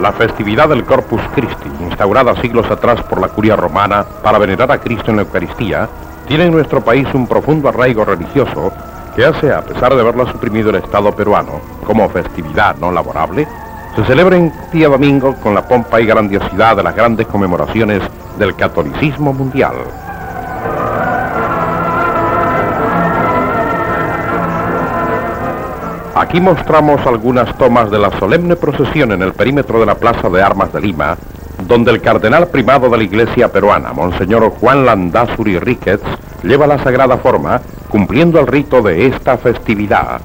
La festividad del Corpus Christi, instaurada siglos atrás por la curia romana para venerar a Cristo en la Eucaristía, tiene en nuestro país un profundo arraigo religioso que hace, a pesar de haberla suprimido el Estado peruano como festividad no laborable, se celebra en día domingo con la pompa y grandiosidad de las grandes conmemoraciones del catolicismo mundial. Aquí mostramos algunas tomas de la solemne procesión en el perímetro de la Plaza de Armas de Lima, donde el cardenal primado de la Iglesia peruana, Monseñor Juan Landazuri Riquez, lleva la sagrada forma cumpliendo el rito de esta festividad.